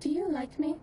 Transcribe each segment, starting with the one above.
Do you like me?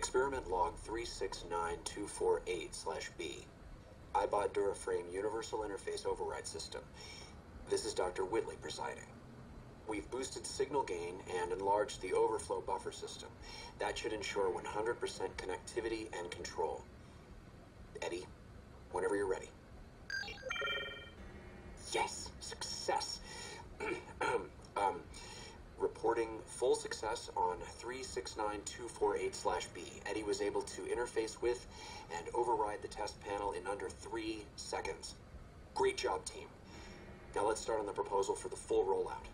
Experiment log 369248/B. Eyebot Duraframe Universal Interface Override System. This is Dr. Whitley presiding. We've boosted signal gain and enlarged the overflow buffer system. That should ensure 100% connectivity and control. ED-E, whenever you're ready. Yes, full success on 369248/B. ED-E was able to interface with and override the test panel in under three seconds. Great job, team. Now let's start on the proposal for the full rollout.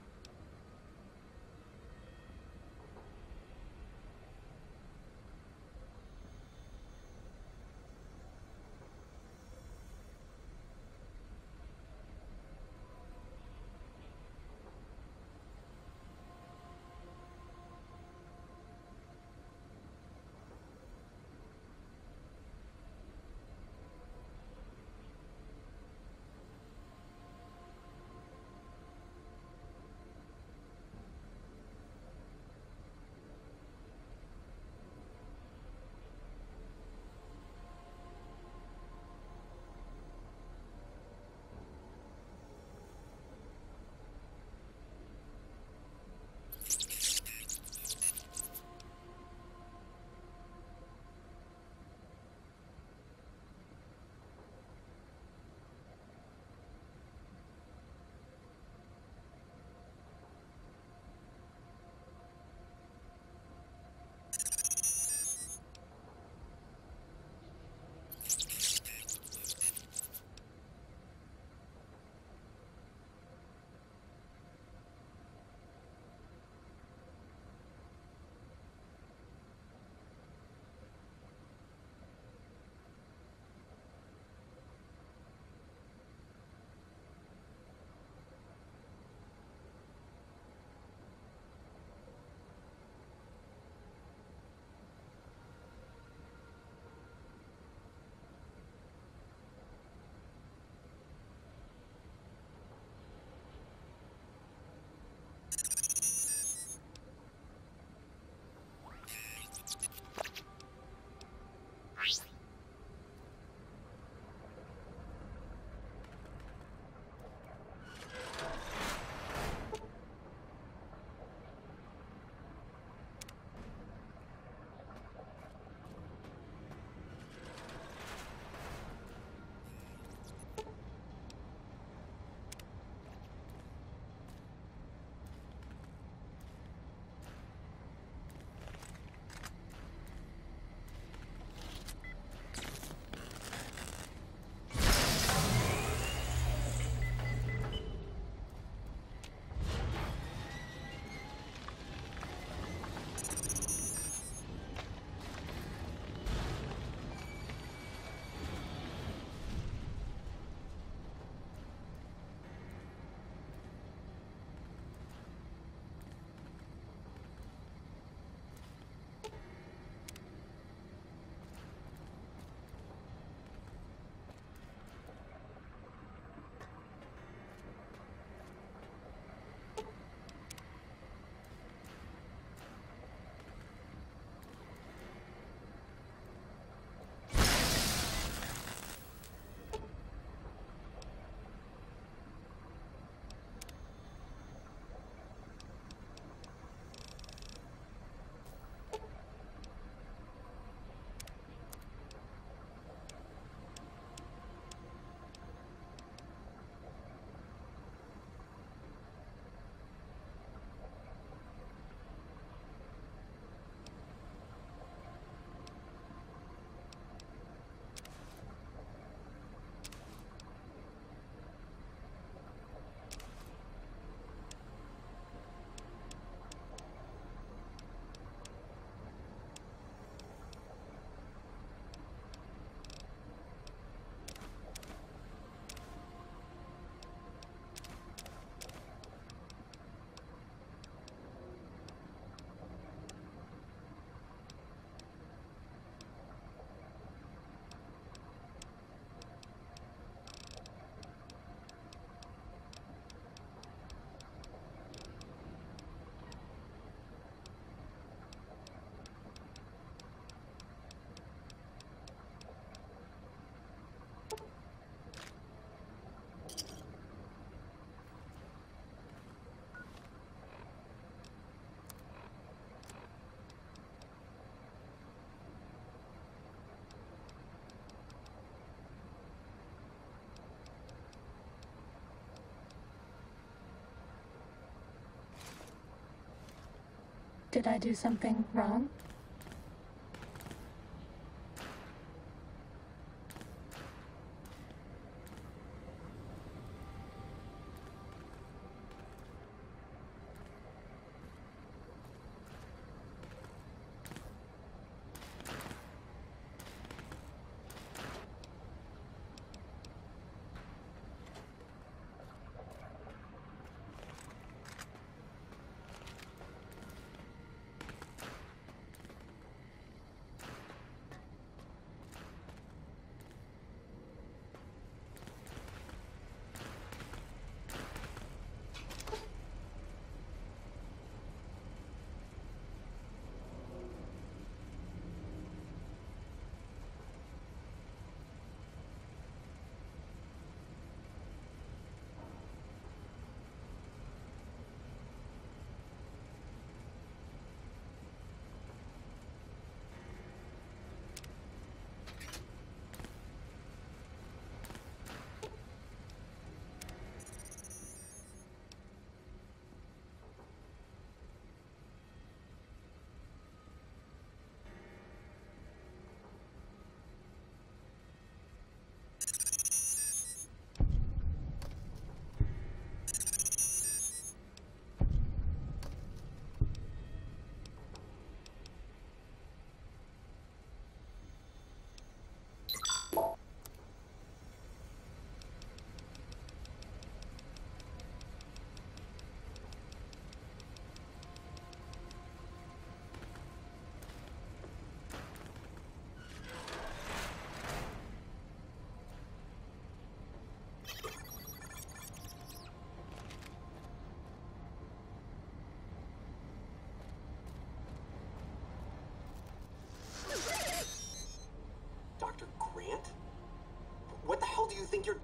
Did I do something wrong?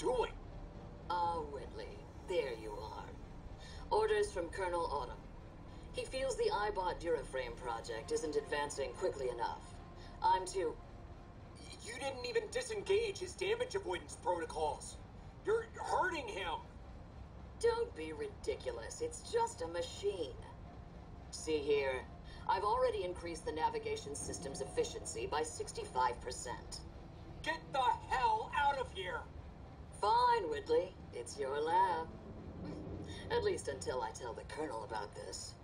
Doing? Ah, Whitley, there you are. Orders from Colonel Autumn. He feels the Eyebot Duraframe project isn't advancing quickly enough. I'm to... You didn't even disengage his damage avoidance protocols. You're hurting him. Don't be ridiculous. It's just a machine. See here. I've already increased the navigation system's efficiency by 65%. Get the hell out of here! Fine, Whitley. It's your lab. At least until I tell the Colonel about this.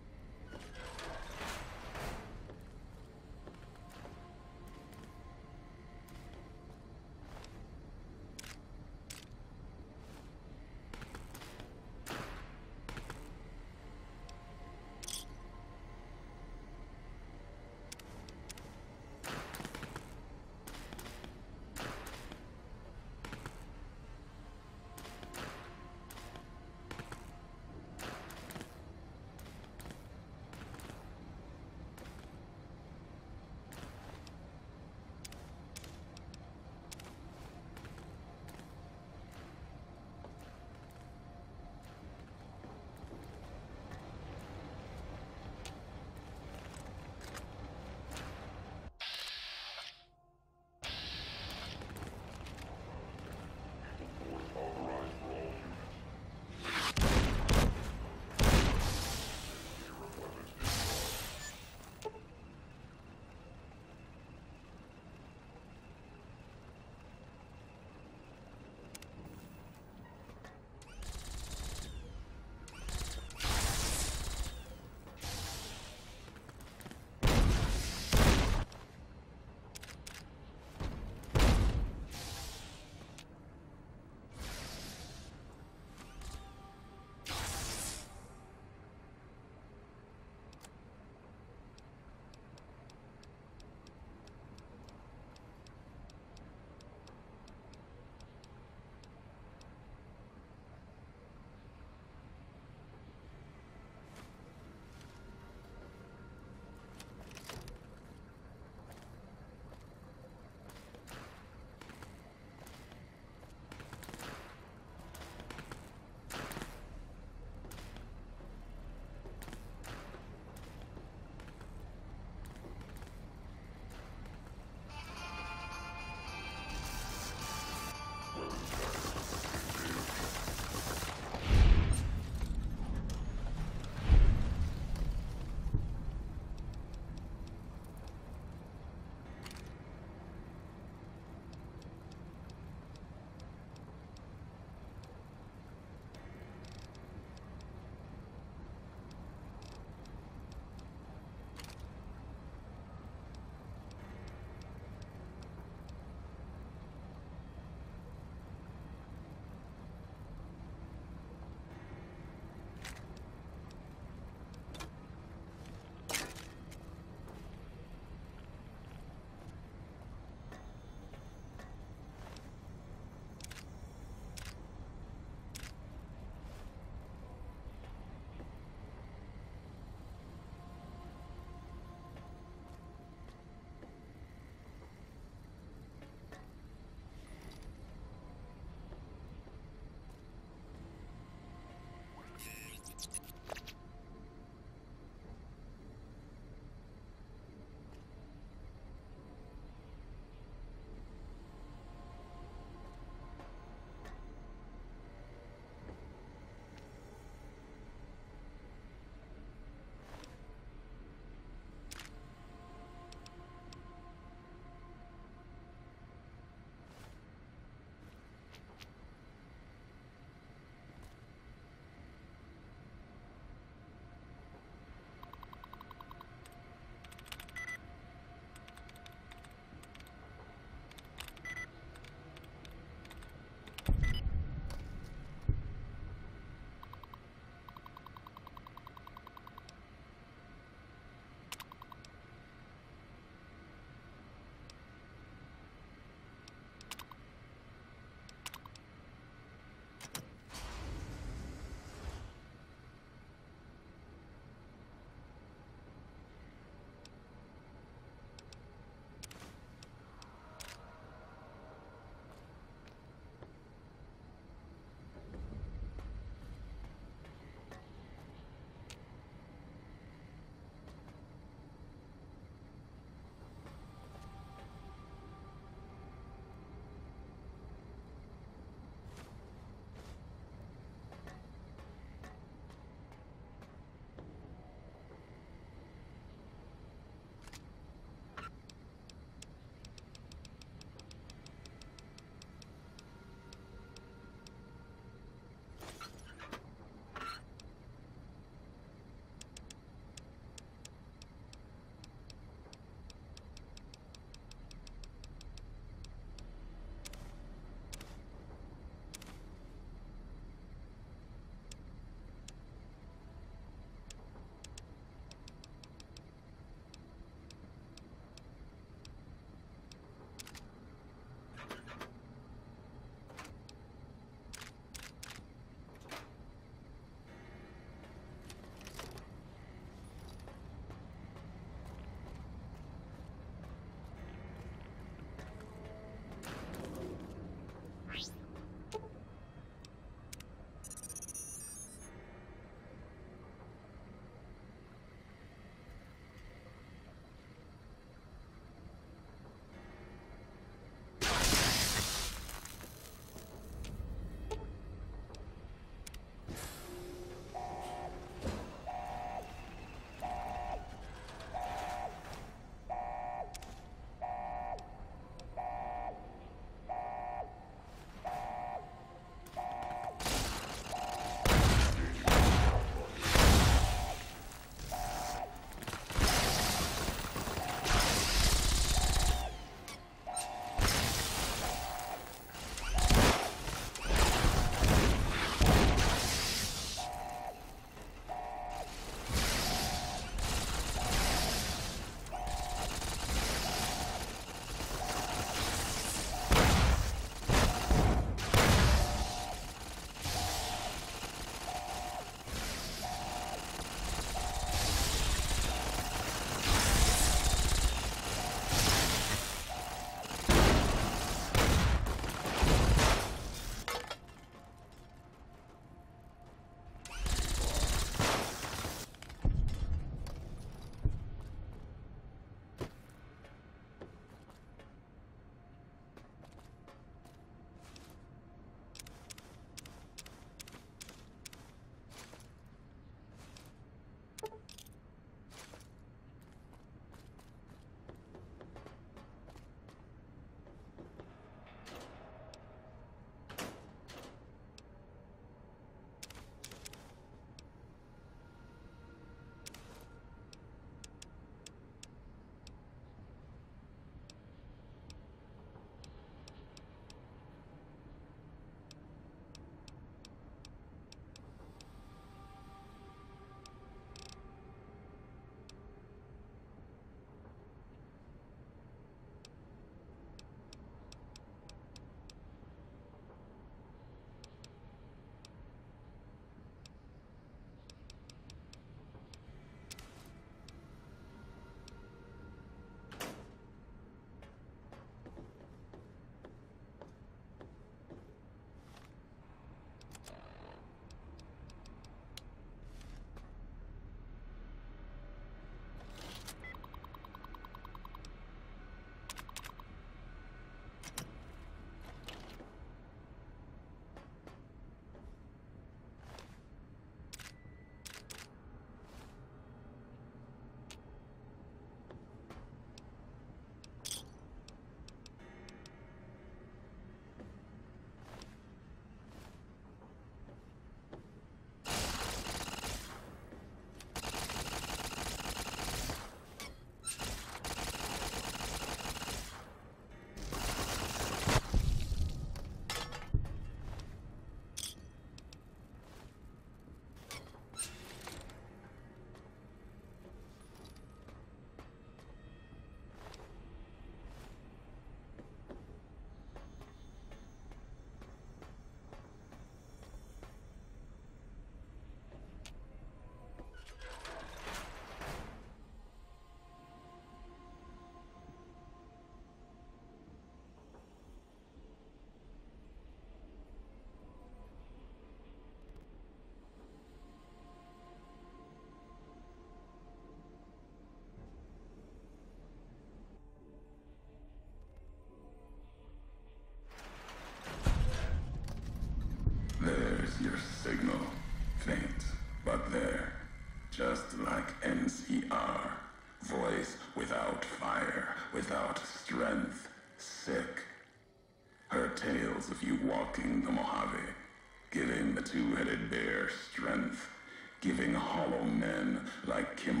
Giving hollow men like Kimball,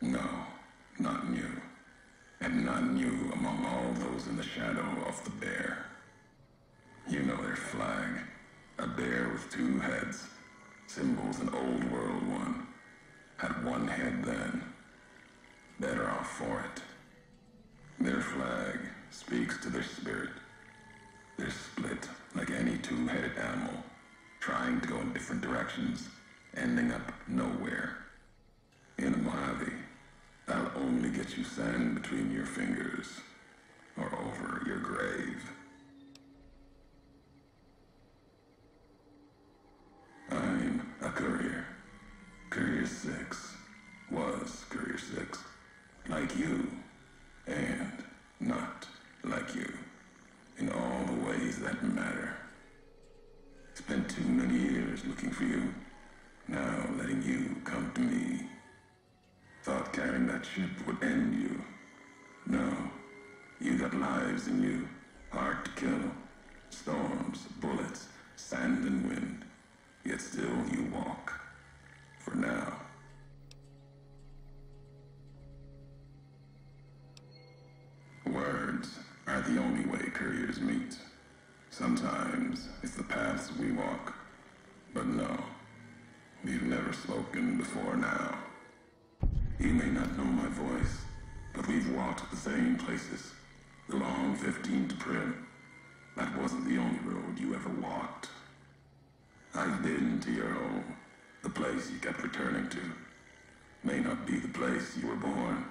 No, not new. And none new among all those in the shadow of the bear. You know their flag. A bear with two heads. Symbols an old world one. Had one head then. Better off for it. Their flag speaks to their spirit. They're split like any two-headed animal, trying to go in different directions, ending up nowhere. I'll only get you sand between your fingers or over your grave. I'm a courier. Courier 6 was Courier 6. Like you, and not like you. In all the ways that matter. Spent too many years looking for you. Now letting you come to me. Ship would end you. No. You got lives in you. Hard to kill. Storms, bullets, sand and wind. Yet still you walk. For now. Words are the only way couriers meet. Sometimes it's the paths we walk. But no. We've never spoken before now. You may not know my voice, but we've walked the same places. The long 15 to Primm. That wasn't the only road you ever walked. I've been to your home, the place you kept returning to. May not be the place you were born,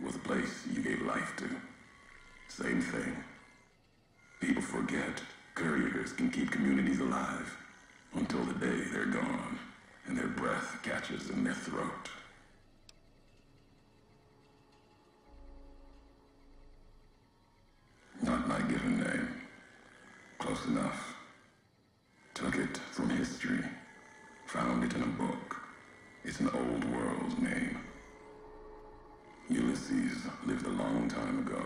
was the place you gave life to. Same thing. People forget couriers can keep communities alive until the day they're gone and their breath catches in their throat. Not my given name. Enough. Took it from history. Found it in a book. It's an old world name. Ulysses lived a long time ago.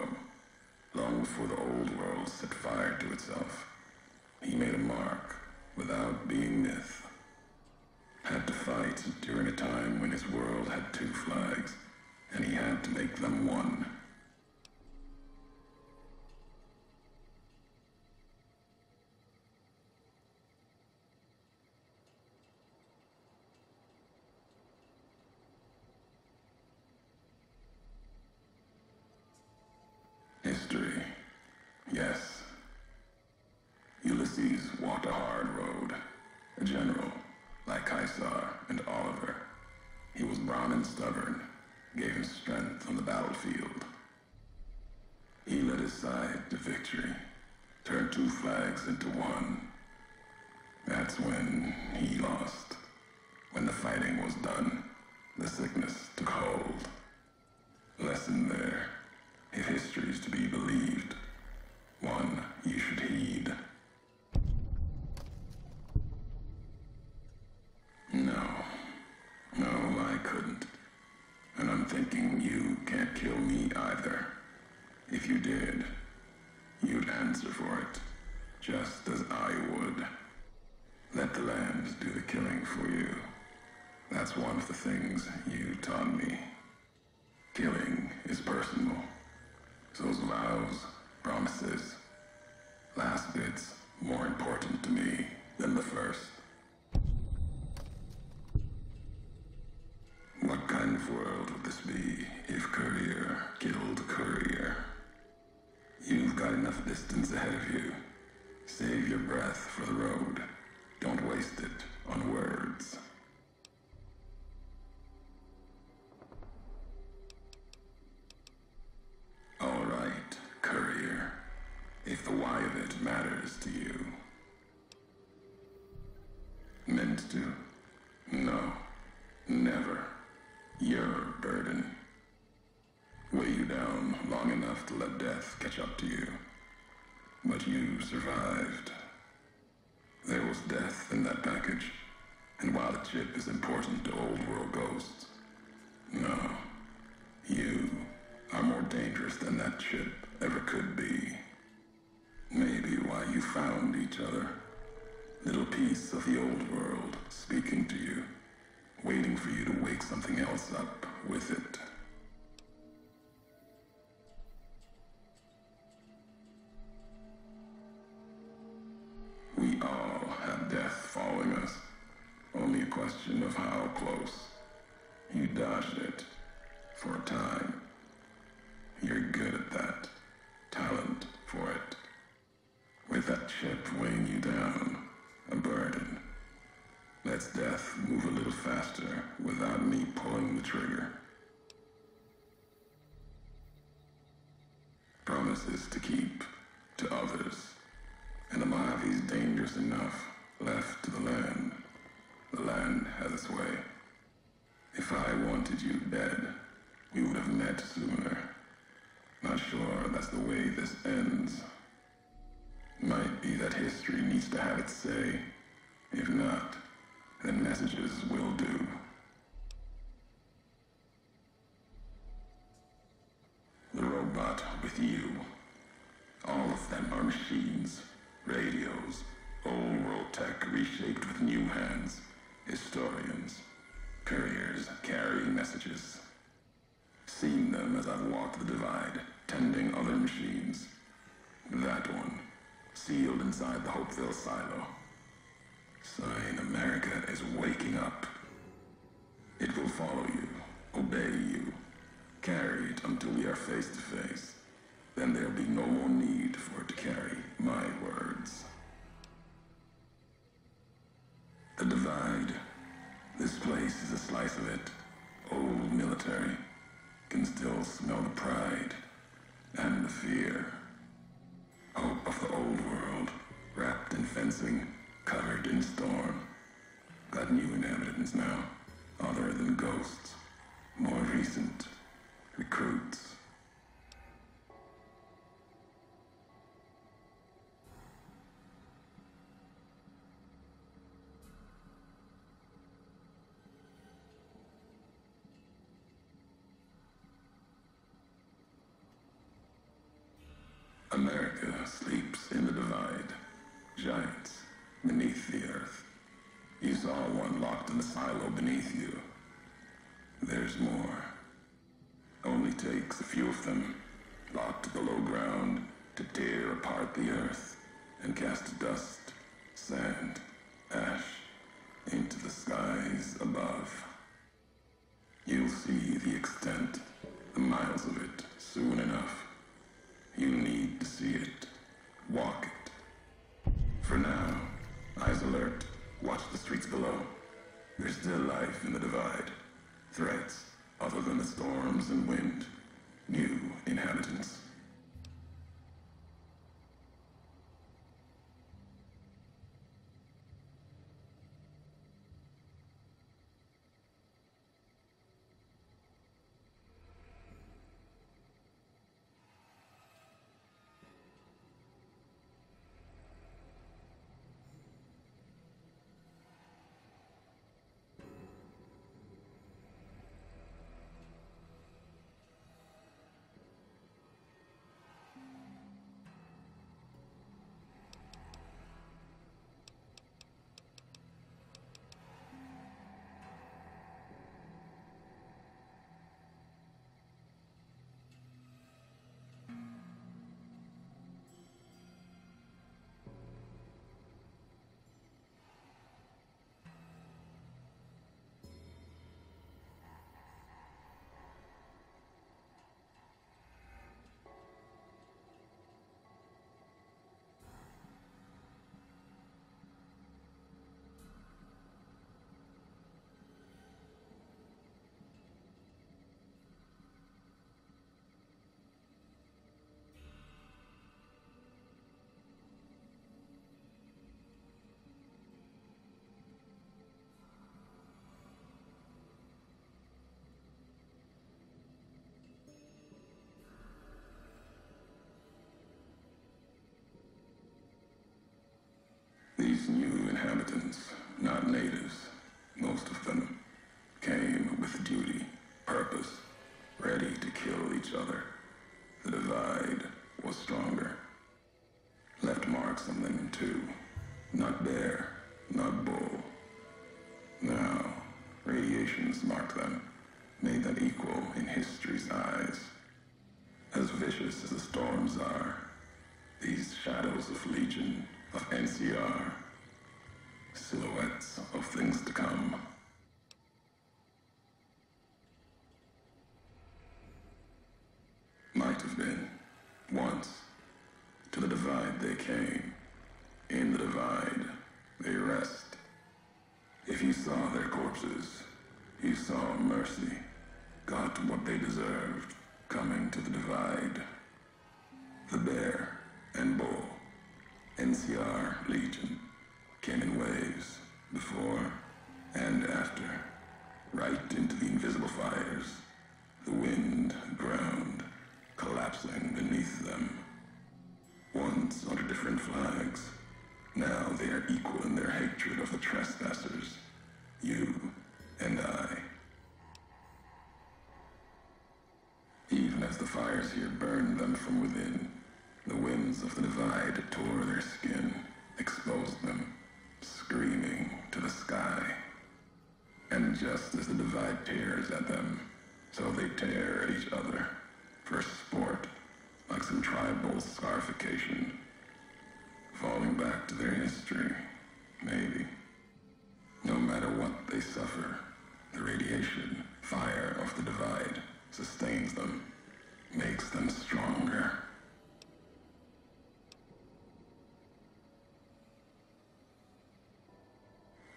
Long before the old world set fire to itself. He made a mark without being myth. Had to fight during a time when his world had two flags, and he had to make them one. History. Yes. Ulysses walked a hard road. A general, like Caesar and Oliver. He was brown and stubborn, gave him strength on the battlefield. He led his side to victory, turned two flags into one. That's when he lost. When the fighting was done, the sickness took hold. Lesson there. If history's to be believed, one you should heed. No. No, I couldn't. And I'm thinking you can't kill me either. If you did, you'd answer for it, just as I would. Let the land do the killing for you. That's one of the things you taught me. Killing is personal. Those vows, promises, last bits more important to me than the first. distance ahead of you. Save your breath for the road. Don't waste it on words. All right, courier. If the why of it matters to you. Meant to? No. Never. Your burden. Weigh you down long enough to let death catch up to you. You survived. There was death in that package. And while the chip is important to old world ghosts, no. You are more dangerous than that chip ever could be. Maybe why you found each other. Little piece of the old world speaking to you, waiting for you to wake something else up with it. Question of how close. You dodged it. For a time. You're good at that. Talent for it. With that chip weighing you down, a burden. Let's death move a little faster without me pulling the trigger. Promises to keep to others. And Amavi's dangerous enough left to the land. The land has its way. If I wanted you dead, we would have met sooner. Not sure that's the way this ends. Might be that history needs to have its say. If not, then messages will do. The robot with you. All of them are machines, radios, old world tech reshaped with new hands, historians, couriers carrying messages. Seen them as I've walked the divide, tending other machines. That one, sealed inside the Hopeville silo. Sign America is waking up. It will follow you, obey you, carry it until we are face to face. Then there'll be no more need for it to carry my words. The divide. This place is a slice of it. Old military. Can still smell the pride and the fear. Hope of the old world, wrapped in fencing, covered in storm. Got new inhabitants now, other than ghosts. More recent. Recruits. America sleeps in the divide. Giants beneath the earth. You saw one locked in a silo beneath you. There's more. Only takes a few of them, locked below ground, to tear apart the earth and cast dust, sand, ash into the skies above. You'll see the extent, the miles of it, soon enough. You need to see it. Walk it. For now, eyes alert. Watch the streets below. There's still life in the divide. Threats, other than the storms and wind. New inhabitants. These new inhabitants, not natives, most of them, came with duty, purpose, ready to kill each other. The divide was stronger. Left marks on them too. Not bear, not bull. Now, radiations marked them, made them equal in history's eyes. As vicious as the storms are, these shadows of Legion, NCR, silhouettes of things to come. Might have been, once. To the divide they came. In the divide, they rest. If you saw their corpses, you saw mercy, got what they deserved, coming to the divide. The bear and bull, NCR Legion, came in waves, before and after, right into the invisible fires, the wind, ground, collapsing beneath them. Once under different flags, now they are equal in their hatred of the trespassers, you and I. Even as the fires here burn them from within, the winds of the divide tore their skin, exposed them, screaming to the sky. And just as the divide tears at them, so they tear at each other, for sport, like some tribal scarification. Falling back to their history, maybe. No matter what they suffer, the radiation, fire of the divide sustains them, makes them stronger.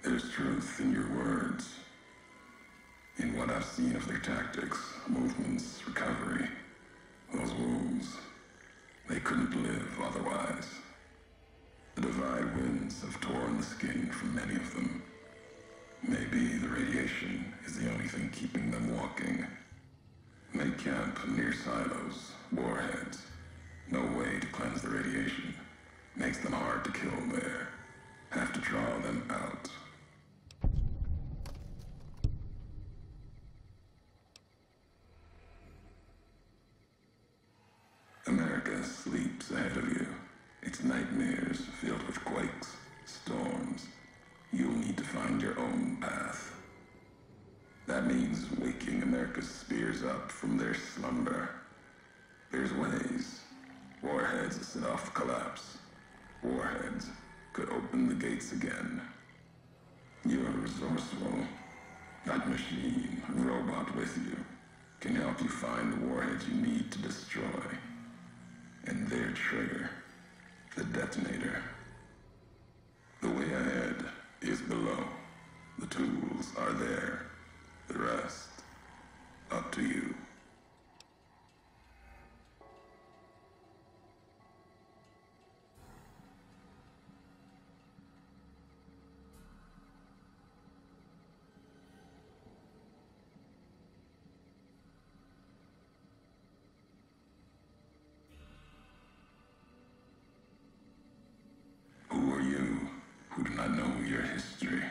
There's truth in your words, in what I've seen of their tactics, movements, recovery, those wounds. They couldn't live otherwise. The divide winds have torn the skin from many of them. Maybe the radiation is the only thing keeping them walking. They camp near silos, warheads. No way to cleanse the radiation. Makes them hard to kill there. Have to draw them out. Sleeps ahead of you. Its nightmares filled with quakes, storms. You'll need to find your own path. That means waking America's spears up from their slumber. There's ways. Warheads set off collapse. Warheads could open the gates again. You're resourceful. That machine, robot with you, can help you find the warheads you need to destroy. And their trigger, the detonator. The way ahead is below. The tools are there. The rest, up to you. Who are you who do not know your history?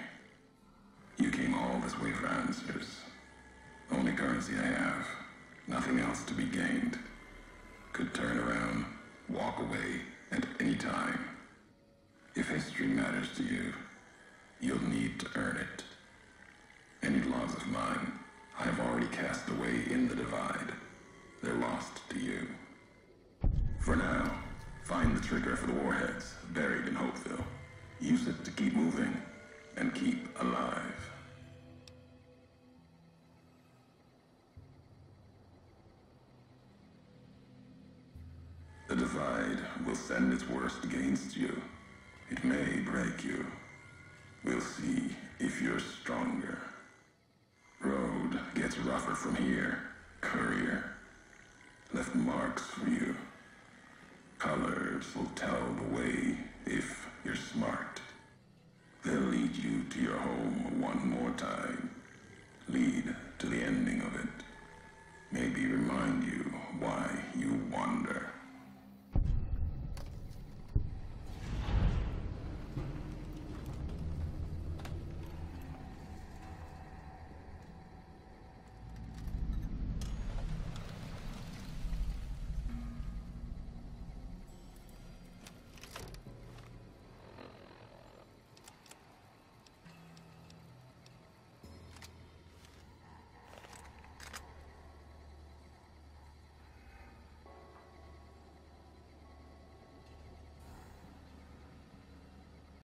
You came all this way for answers. Only currency I have. Nothing else to be gained. Could turn around, walk away at any time. If history matters to you, you'll need to earn it. Any logs of mine, I have already cast away in the divide. They're lost to you. For now, for the warheads buried in Hopeville. Use it to keep moving and keep alive. The divide will send its worst against you. It may break you. We'll see if you're stronger. Road gets rougher from here. Courier left marks for you. Colors Will tell the way if you're smart. They'll lead you to your home one more time. Lead to the ending of it. Maybe remind you why you wander.